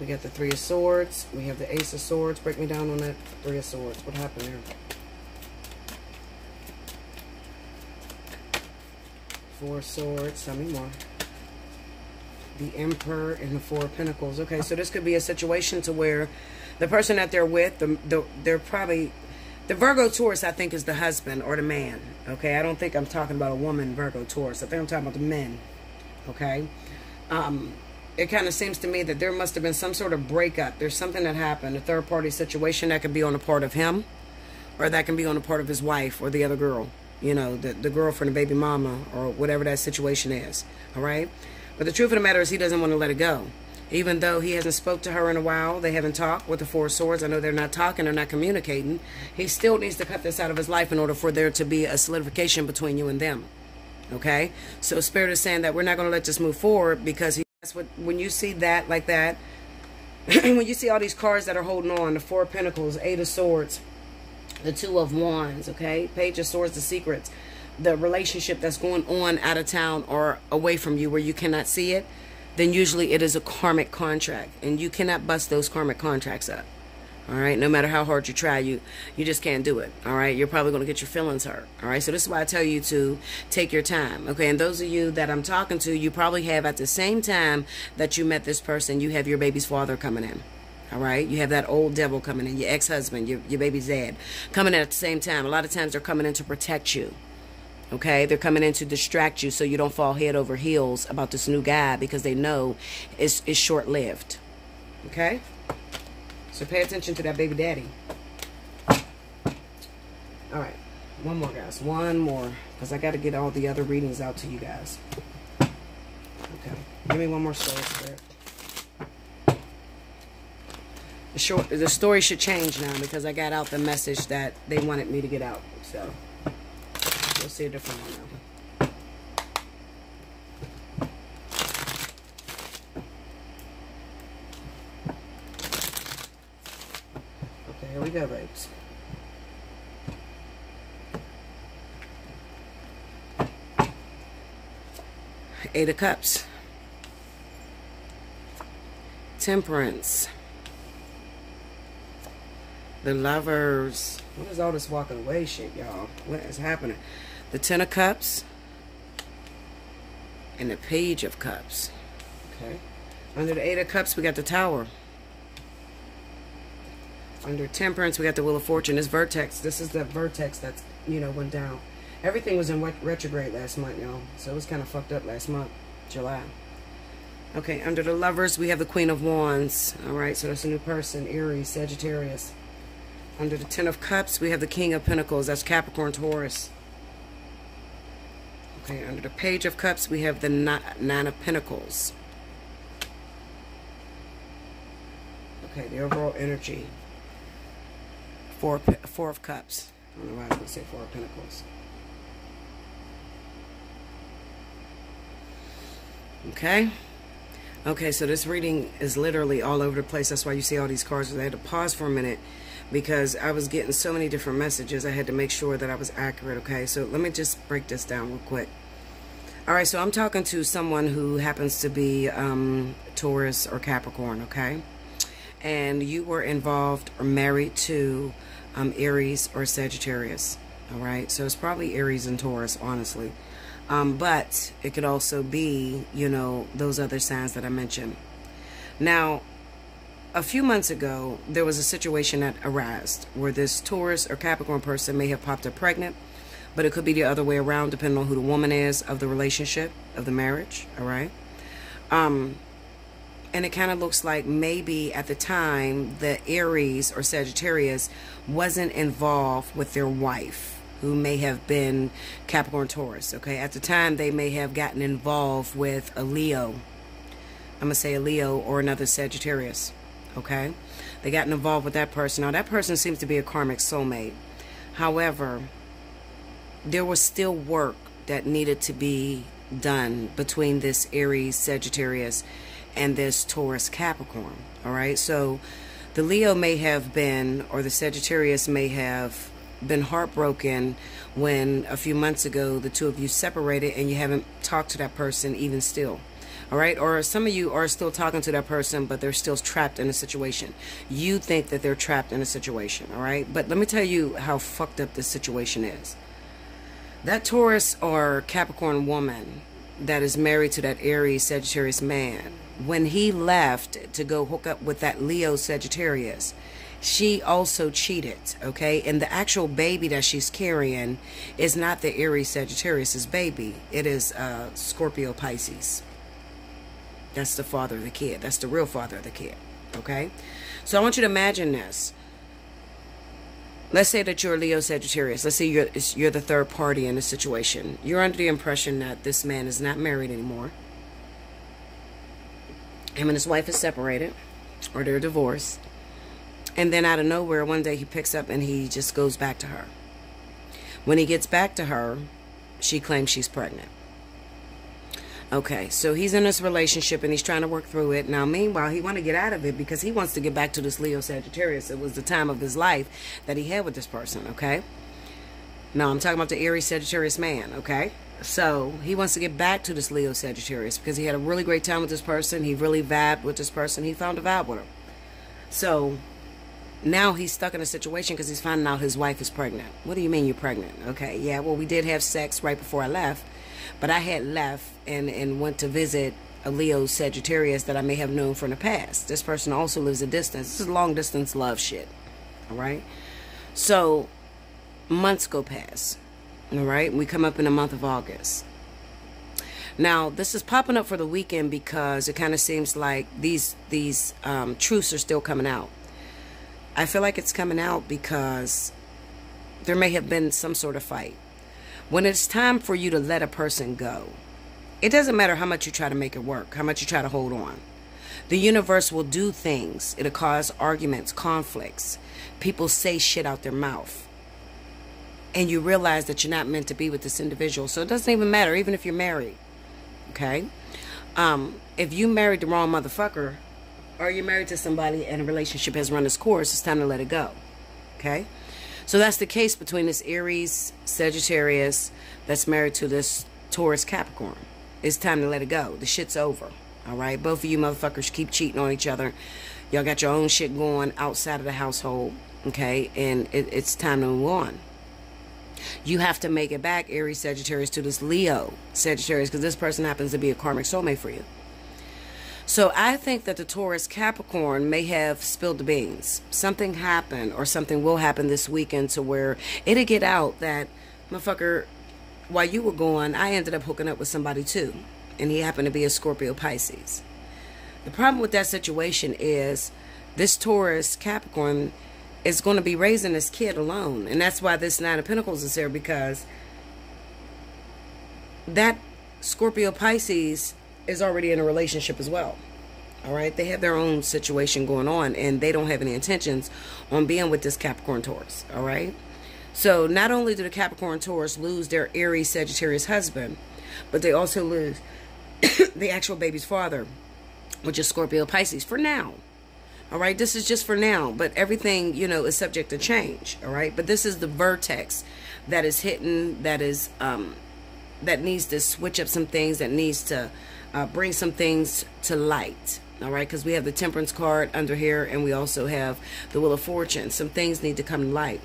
We got the three of swords. We have the ace of swords. Break me down on that three of swords. What happened there? Four swords. Tell me more. The emperor and the four of pentacles. Okay, so this could be a situation to where the person that they're with, the, the, they're probably the Virgo Taurus, I think, is the husband or the man. Okay, I don't think I'm talking about a woman, Virgo Taurus. I think I'm talking about the men. Okay, um, it kind of seems to me that there must have been some sort of breakup. There's something that happened, a third party situation that could be on the part of him, or that can be on the part of his wife or the other girl. You know, the the girlfriend, the baby mama, or whatever that situation is. All right, but the truth of the matter is, he doesn't want to let it go even though he hasn't spoke to her in a while they haven't talked with the four swords. I know they're not talking they're not communicating. He still needs to cut this out of his life in order for there to be a solidification between you and them okay? So spirit is saying that we're not going to let this move forward because he, that's what when you see that like that when you see all these cards that are holding on the four pentacles eight of swords the two of wands okay? Page of swords the secrets the relationship that's going on out of town or away from you where you cannot see it then usually it is a karmic contract and you cannot bust those karmic contracts up all right? No matter how hard you try you you just can't do it all right? You're probably going to get your feelings hurt all right? So this is why i tell you to take your time okay? And those of you that i'm talking to you probably have at the same time that you met this person you have your baby's father coming in all right? You have that old devil coming in your ex-husband your, your baby's dad coming in at the same time. A lot of times they're coming in to protect you Okay, they're coming in to distract you so you don't fall head over heels about this new guy because they know it's, it's short lived. Okay, so pay attention to that baby daddy. All right, one more, guys. One more because I got to get all the other readings out to you guys. Okay, give me one more story, spirit. The short, the story should change now because I got out the message that they wanted me to get out. So. We'll see a different one now. Okay, here we go, babes. Eight of Cups. Temperance. The Lovers. What is all this walking away shit, y'all? What is happening? The Ten of Cups. And the Page of Cups. Okay. Under the Eight of Cups, we got the Tower. Under Temperance, we got the Wheel of Fortune. This Vertex. This is the Vertex that's, you know, went down. Everything was in retrograde last month, y'all. So it was kind of fucked up last month, July. Okay, under the Lovers, we have the Queen of Wands. All right, so that's a new person, Aries, Sagittarius. Under the Ten of Cups, we have the King of Pentacles. That's Capricorn, Taurus. Okay, under the Page of Cups, we have the Nine of Pentacles. Okay, the overall energy. Four, four of Cups. I don't know why I was going to say Four of Pentacles. Okay. Okay, so this reading is literally all over the place. That's why you see all these cards. I had to pause for a minute because I was getting so many different messages. I had to make sure that I was accurate, okay? So let me just break this down real quick. All right, so I'm talking to someone who happens to be um, Taurus or Capricorn, okay? And you were involved or married to um, Aries or Sagittarius, all right? So it's probably Aries and Taurus, honestly. Um, but it could also be, you know, those other signs that I mentioned. Now, a few months ago, there was a situation that arose where this Taurus or Capricorn person may have popped up pregnant, but it could be the other way around, depending on who the woman is of the relationship, of the marriage, all right? Um, and it kind of looks like maybe at the time the Aries or Sagittarius wasn't involved with their wife who may have been Capricorn Taurus. Okay, at the time they may have gotten involved with a Leo. I'm gonna say a Leo or another Sagittarius. Okay, they got involved with that person. Now that person seems to be a karmic soulmate. However, there was still work that needed to be done between this Aries Sagittarius and this Taurus Capricorn. All right, so the Leo may have been, or the Sagittarius may have been heartbroken when a few months ago the two of you separated and you haven't talked to that person even still all right or some of you are still talking to that person but they're still trapped in a situation you think that they're trapped in a situation all right but let me tell you how fucked up this situation is that taurus or capricorn woman that is married to that aries sagittarius man when he left to go hook up with that leo sagittarius she also cheated, okay? And the actual baby that she's carrying is not the Aries Sagittarius's baby. It is uh, Scorpio Pisces. That's the father of the kid. That's the real father of the kid, okay? So I want you to imagine this. Let's say that you're Leo Sagittarius. Let's say you're, you're the third party in the situation. You're under the impression that this man is not married anymore. Him and his wife is separated or they're divorced. And then out of nowhere, one day he picks up and he just goes back to her. When he gets back to her, she claims she's pregnant. Okay, so he's in this relationship and he's trying to work through it. Now, meanwhile, he want to get out of it because he wants to get back to this Leo Sagittarius. It was the time of his life that he had with this person, okay? Now, I'm talking about the Aries Sagittarius man, okay? So, he wants to get back to this Leo Sagittarius because he had a really great time with this person. He really vibed with this person. He found a vibe with him. So, now he's stuck in a situation because he's finding out his wife is pregnant. What do you mean you're pregnant? Okay, yeah, well, we did have sex right before I left, but I had left and, and went to visit a Leo Sagittarius that I may have known from the past. This person also lives a distance. This is long distance love shit. All right. So months go past. All right. We come up in the month of August. Now, this is popping up for the weekend because it kind of seems like these these um, truths are still coming out. I feel like it's coming out because there may have been some sort of fight. When it's time for you to let a person go, it doesn't matter how much you try to make it work, how much you try to hold on. The universe will do things. It'll cause arguments, conflicts. People say shit out their mouth. And you realize that you're not meant to be with this individual. So it doesn't even matter, even if you're married. Okay? Um, if you married the wrong motherfucker, or you're married to somebody and a relationship has run its course, it's time to let it go. Okay? So that's the case between this Aries Sagittarius that's married to this Taurus Capricorn. It's time to let it go. The shit's over. All right, both of you motherfuckers keep cheating on each other. Y'all got your own shit going outside of the household, okay? And it, it's time to move on. You have to make it back, Aries Sagittarius, to this Leo Sagittarius, because this person happens to be a karmic soulmate for you. So I think that the Taurus Capricorn may have spilled the beans. Something happened or something will happen this weekend to where it'll get out that motherfucker, while you were gone, I ended up hooking up with somebody too. And he happened to be a Scorpio Pisces. The problem with that situation is this Taurus Capricorn is going to be raising this kid alone. And that's why this Nine of Pentacles is there because that Scorpio Pisces is already in a relationship as well. All right, they have their own situation going on and they don't have any intentions on being with this Capricorn Taurus. All right, so not only do the Capricorn Taurus lose their Aries Sagittarius husband, but they also lose the actual baby's father, which is Scorpio Pisces for now. All right, this is just for now, but everything, you know, is subject to change. All right, but this is the vertex that is hitting, that is, um, that needs to switch up some things, that needs to uh, bring some things to light. All right, because we have the temperance card under here, and we also have the wheel of fortune. Some things need to come to light.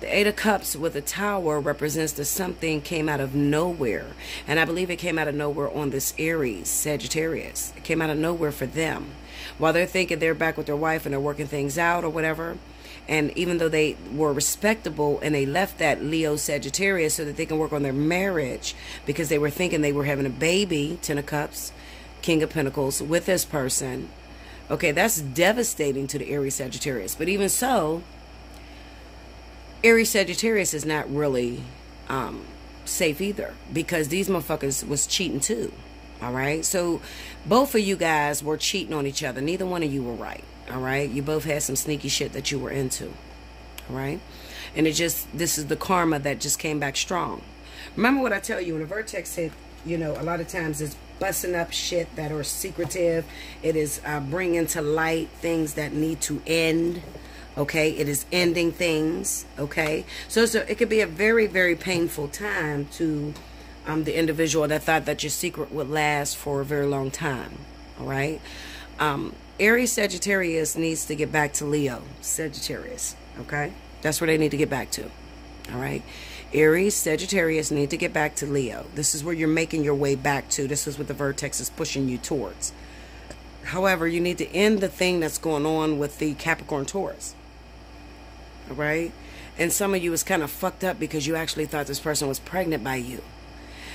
The Eight of Cups with a tower represents that something came out of nowhere. And I believe it came out of nowhere on this Aries, Sagittarius. It came out of nowhere for them. While they're thinking they're back with their wife and they're working things out or whatever, and even though they were respectable and they left that Leo Sagittarius so that they can work on their marriage because they were thinking they were having a baby, Ten of Cups, King of Pentacles, with this person. Okay, that's devastating to the Aries Sagittarius. But even so, Aries Sagittarius is not really um, safe either because these motherfuckers was cheating too. All right. So both of you guys were cheating on each other. Neither one of you were right. All right. You both had some sneaky shit that you were into. All right. And it just, this is the karma that just came back strong. Remember what I tell you when a vertex hit, you know, a lot of times it's busting up shit that are secretive. It is uh, bringing to light things that need to end okay it is ending things okay so, so it could be a very very painful time to um, the individual that thought that your secret would last for a very long time all right um, aries sagittarius needs to get back to leo sagittarius okay? That's where they need to get back to all right? Aries sagittarius need to get back to leo. This is where you're making your way back to. This is what the vertex is pushing you towards. However you need to end the thing that's going on with the capricorn taurus right? And some of you is kind of fucked up because you actually thought this person was pregnant by you.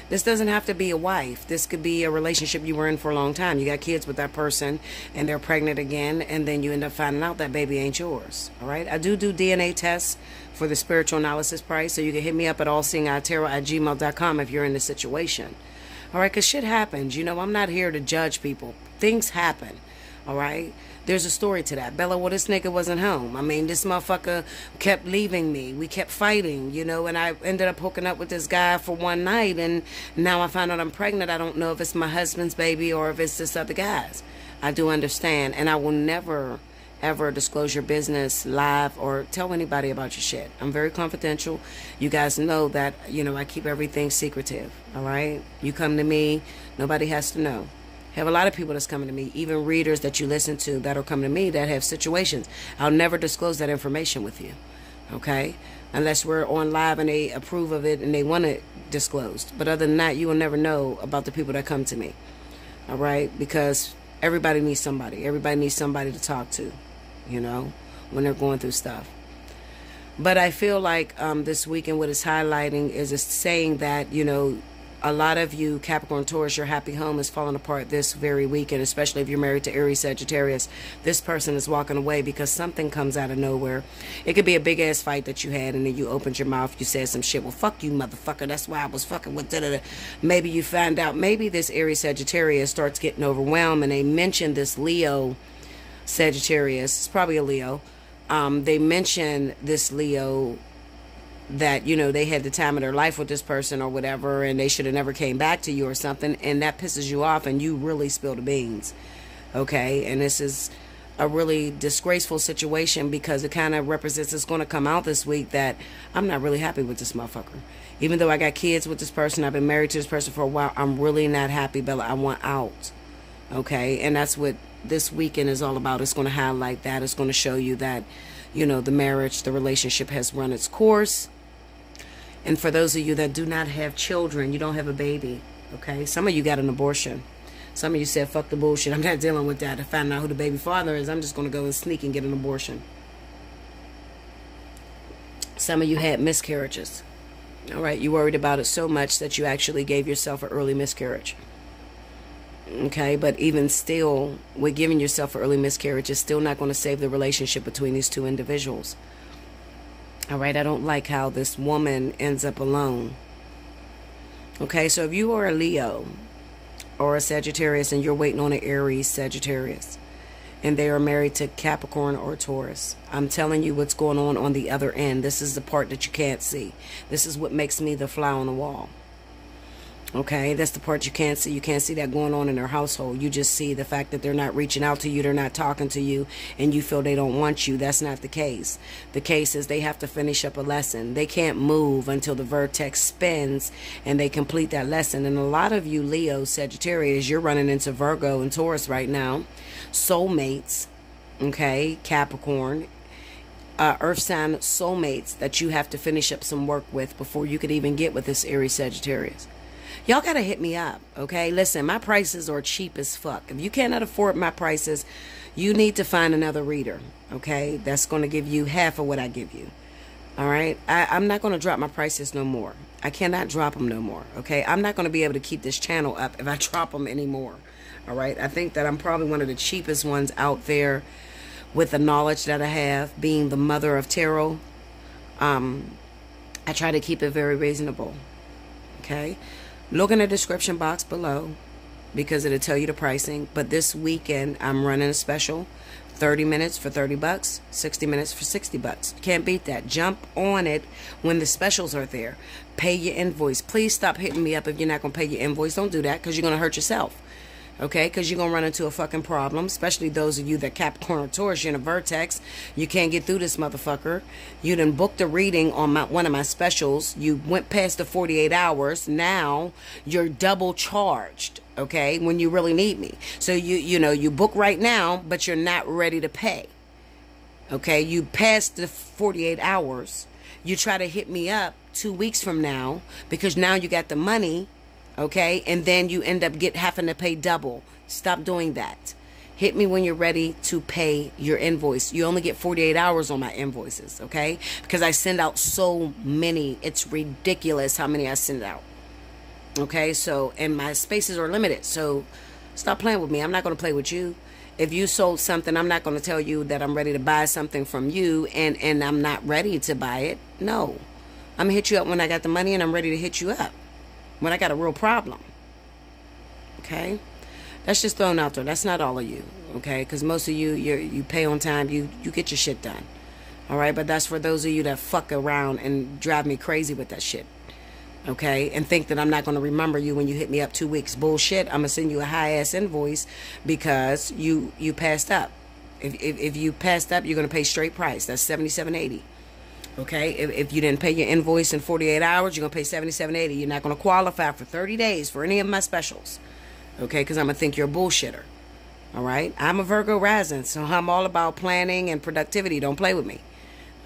This doesn't have to be a wife. This could be a relationship you were in for a long time. You got kids with that person and they're pregnant again, and then you end up finding out that baby ain't yours. All right? I do do DNA tests for the spiritual analysis price, so you can hit me up at allseeingtarot at gmail.com if you're in this situation. All right? Because shit happens. You know, I'm not here to judge people, things happen. All right? There's a story to that. Bella, well, this nigga wasn't home. I mean, this motherfucker kept leaving me. We kept fighting, you know, and I ended up hooking up with this guy for one night, and now I find out I'm pregnant. I don't know if it's my husband's baby or if it's this other guy's. I do understand, and I will never ever disclose your business live or tell anybody about your shit. I'm very confidential. You guys know that, you know, I keep everything secretive, all right? You come to me, nobody has to know have a lot of people that's coming to me, even readers that you listen to that are coming to me that have situations. I'll never disclose that information with you, okay? Unless we're on live and they approve of it and they want it disclosed. But other than that, you will never know about the people that come to me, all right? Because everybody needs somebody. Everybody needs somebody to talk to, you know, when they're going through stuff. But I feel like um, this weekend, what it's highlighting is it's saying that, you know, a lot of you Capricorn Taurus, your happy home is falling apart this very weekend, especially if you're married to Aries Sagittarius. This person is walking away because something comes out of nowhere. It could be a big ass fight that you had, and then you opened your mouth, you said some shit. Well, fuck you, motherfucker. That's why I was fucking with da da da. Maybe you find out. Maybe this Aries Sagittarius starts getting overwhelmed, and they mention this Leo Sagittarius. It's probably a Leo. Um, they mention this Leo that you know they had the time of their life with this person or whatever and they should have never came back to you or something and that pisses you off and you really spill the beans okay and this is a really disgraceful situation because it kind of represents it's going to come out this week that I'm not really happy with this motherfucker. Even though I got kids with this person, I've been married to this person for a while, I'm really not happy, Bella. I want out. Okay, and that's what this weekend is all about. It's going to highlight that. It's going to show you that, you know, the marriage, the relationship has run its course. And for those of you that do not have children, you don't have a baby, okay? Some of you got an abortion. Some of you said, fuck the bullshit. I'm not dealing with that. To find out who the baby father is, I'm just going to go and sneak and get an abortion. Some of you had miscarriages. All right, you worried about it so much that you actually gave yourself an early miscarriage. Okay, but even still, with giving yourself an early miscarriage is still not going to save the relationship between these two individuals. All right, I don't like how this woman ends up alone. Okay, so if you are a Leo or a Sagittarius and you're waiting on an Aries Sagittarius and they are married to Capricorn or Taurus, I'm telling you what's going on on the other end. This is the part that you can't see. This is what makes me the fly on the wall. Okay, that's the part you can't see. You can't see that going on in their household. You just see the fact that they're not reaching out to you, they're not talking to you, and you feel they don't want you. That's not the case. The case is they have to finish up a lesson. They can't move until the vertex spins and they complete that lesson. And a lot of you, Leo, Sagittarius, you're running into Virgo and Taurus right now. Soulmates, okay, Capricorn, uh, earth sign soulmates that you have to finish up some work with before you could even get with this Aries Sagittarius. Y'all gotta hit me up, okay? Listen, my prices are cheap as fuck. If you cannot afford my prices, you need to find another reader, okay? That's gonna give you half of what I give you. All right, I, I'm not gonna drop my prices no more. I cannot drop them no more. Okay, I'm not gonna be able to keep this channel up if I drop them anymore. All right, I think that I'm probably one of the cheapest ones out there with the knowledge that I have, being the mother of tarot. Um, I try to keep it very reasonable. Okay, Look in the description box below because it'll tell you the pricing. But this weekend, I'm running a special 30 minutes for 30 bucks, 60 minutes for 60 bucks. Can't beat that. Jump on it when the specials are there. Pay your invoice. Please stop hitting me up if you're not going to pay your invoice. Don't do that because you're going to hurt yourself okay? Because you're going to run into a fucking problem, especially those of you that Capricorn or Taurus, you're in a vertex. You can't get through this motherfucker. You done booked a reading on my, one of my specials. You went past the 48 hours. Now you're double charged, okay, when you really need me. So you, you know, you book right now, but you're not ready to pay. Okay, you passed the 48 hours. You try to hit me up two weeks from now because now you got the money okay? And then you end up get having to pay double. Stop doing that. Hit me when you're ready to pay your invoice. You only get 48 hours on my invoices, okay? Because I send out so many. It's ridiculous how many I send out. Okay? So, and my spaces are limited. So, stop playing with me. I'm not going to play with you. If you sold something, I'm not going to tell you that I'm ready to buy something from you and and I'm not ready to buy it. No. I'm going to hit you up when I got the money and I'm ready to hit you up when I got a real problem. Okay? That's just thrown out there. That's not all of you. Okay? Because most of you, you you pay on time. You, you get your shit done. All right? But that's for those of you that fuck around and drive me crazy with that shit. Okay? And think that I'm not going to remember you when you hit me up two weeks. Bullshit. I'm going to send you a high ass invoice because you, you passed up. If, if, if you passed up, you're going to pay straight price. That's seventy seven eighty. Okay, if, if you didn't pay your invoice in 48 hours, you're gonna pay 77.80. You're not gonna qualify for 30 days for any of my specials. Okay, because I'm gonna think you're a bullshitter. All right, I'm a Virgo rising, so I'm all about planning and productivity. Don't play with me.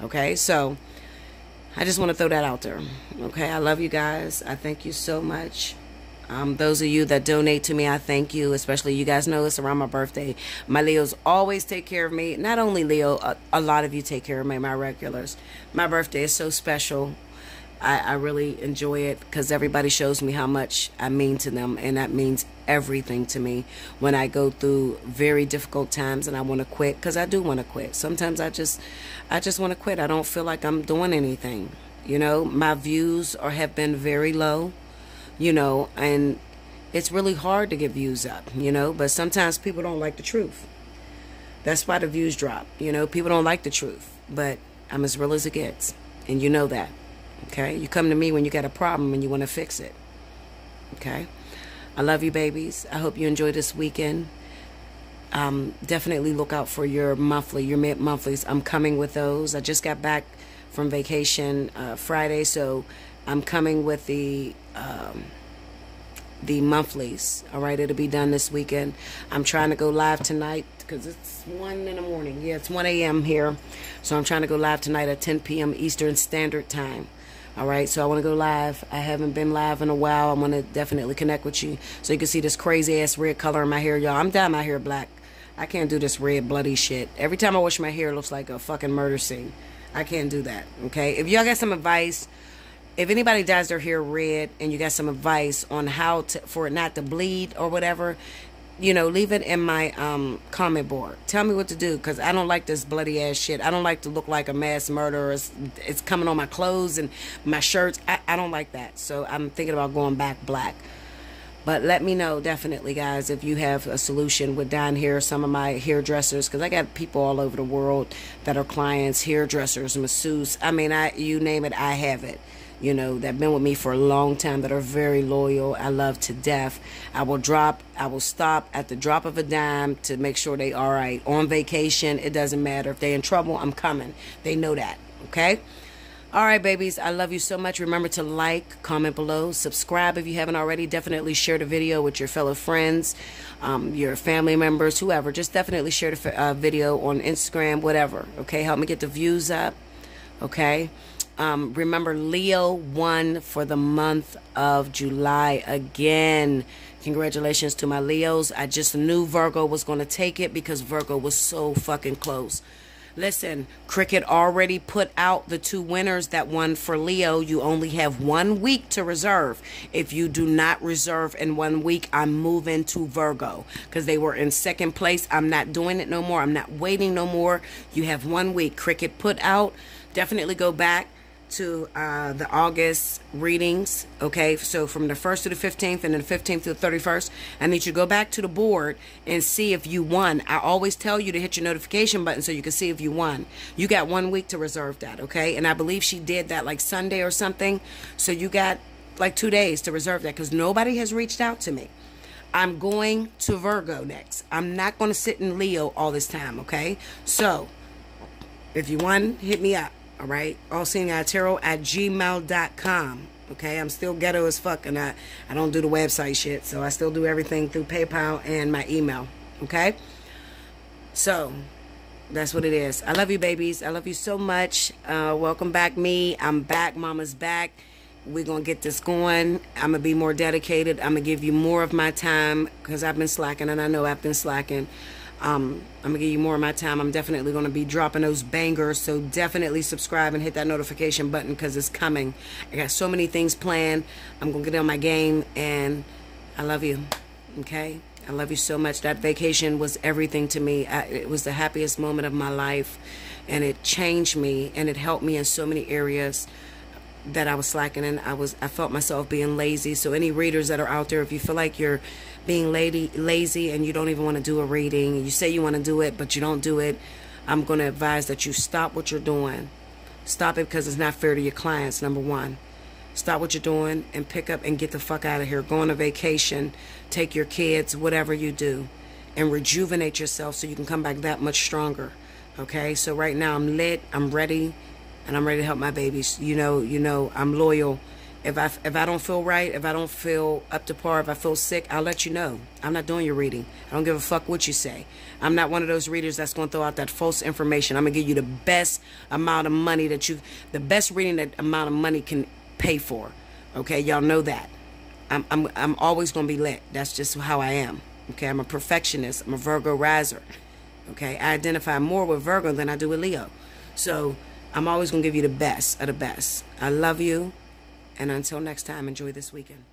Okay, so I just want to throw that out there. Okay, I love you guys. I thank you so much. Um, those of you that donate to me, I thank you. Especially you guys know it's around my birthday. My Leos always take care of me. Not only Leo, a, a lot of you take care of me, my regulars. My birthday is so special. I, I really enjoy it because everybody shows me how much I mean to them, and that means everything to me when I go through very difficult times and I want to quit because I do want to quit. Sometimes I just, I just want to quit. I don't feel like I'm doing anything. You know, my views are have been very low you know, and it's really hard to get views up, you know, but sometimes people don't like the truth. That's why the views drop. You know, people don't like the truth, but I'm as real as it gets, and you know that. Okay? You come to me when you got a problem and you want to fix it. Okay? I love you, babies. I hope you enjoy this weekend. Um, definitely look out for your monthly, your mid monthlies. I'm coming with those. I just got back from vacation uh, Friday, so I'm coming with the um, the monthlies. All right, it'll be done this weekend. I'm trying to go live tonight because it's 1 in the morning. Yeah, it's 1 a.m. here. So I'm trying to go live tonight at 10 p.m. Eastern Standard Time. All right, so I want to go live. I haven't been live in a while. I want to definitely connect with you so you can see this crazy ass red color in my hair, y'all. I'm dyeing my hair black. I can't do this red bloody shit. Every time I wash my hair, it looks like a fucking murder scene. I can't do that. Okay, if y'all got some advice if anybody dyes their hair red and you got some advice on how to for it not to bleed or whatever you know leave it in my um, comment board. Tell me what to do because i don't like this bloody ass shit. I don't like to look like a mass murderer. It's, it's coming on my clothes and my shirts. I, I don't like that. So i'm thinking about going back black. But let me know definitely guys if you have a solution with down here. Some of my hairdressers because i got people all over the world that are clients hairdressers masseuse. I mean i you name it i have it you know, that have been with me for a long time, that are very loyal. I love to death. I will drop, I will stop at the drop of a dime to make sure they are all right. On vacation, it doesn't matter. If they're in trouble, I'm coming. They know that, okay? All right, babies, I love you so much. Remember to like, comment below, subscribe if you haven't already. Definitely share the video with your fellow friends, um, your family members, whoever. Just definitely share the uh, video on Instagram, whatever. Okay, help me get the views up. Okay. Um, remember, Leo won for the month of July again. Congratulations to my Leos. I just knew Virgo was going to take it because Virgo was so fucking close. Listen, Cricket already put out the two winners that won for Leo. You only have one week to reserve. If you do not reserve in one week, I'm moving to Virgo because they were in second place. I'm not doing it no more. I'm not waiting no more. You have one week. Cricket put out. Definitely go back to uh, the August readings, okay? So from the 1st to the 15th and then the 15th to the 31st, I need you to go back to the board and see if you won. I always tell you to hit your notification button so you can see if you won. You got one week to reserve that, okay? And I believe she did that like Sunday or something. So you got like two days to reserve that because nobody has reached out to me. I'm going to Virgo next. I'm not going to sit in Leo all this time, okay? So if you won, hit me up. All right. Tarot at gmail.com. Okay. I'm still ghetto as fuck and I, I don't do the website shit. So I still do everything through PayPal and my email. Okay. So that's what it is. I love you, babies. I love you so much. Uh, welcome back, me. I'm back. Mama's back. We're going to get this going. I'm going to be more dedicated. I'm going to give you more of my time because I've been slacking and I know I've been slacking. Um, I'm going to give you more of my time. I'm definitely going to be dropping those bangers. So definitely subscribe and hit that notification button because it's coming. I got so many things planned. I'm going to get on my game and I love you. Okay? I love you so much. That vacation was everything to me. I, it was the happiest moment of my life and it changed me and it helped me in so many areas that I was slacking and I was I felt myself being lazy. So any readers that are out there, if you feel like you're being lady, lazy and you don't even want to do a reading, you say you want to do it, but you don't do it, I'm going to advise that you stop what you're doing. Stop it because it's not fair to your clients, number one. Stop what you're doing and pick up and get the fuck out of here. Go on a vacation, take your kids, whatever you do, and rejuvenate yourself so you can come back that much stronger. Okay, so right now I'm lit, I'm ready, and I'm ready to help my babies. You know, you know, I'm loyal if I if I don't feel right, if I don't feel up to par, if I feel sick, I'll let you know. I'm not doing your reading. I don't give a fuck what you say. I'm not one of those readers that's going to throw out that false information. I'm going to give you the best amount of money that you the best reading that amount of money can pay for. Okay? Y'all know that. I'm I'm I'm always going to be lit. That's just how I am. Okay? I'm a perfectionist. I'm a Virgo riser. Okay? I identify more with Virgo than I do with Leo. So, I'm always going to give you the best of the best. I love you. And until next time, enjoy this weekend.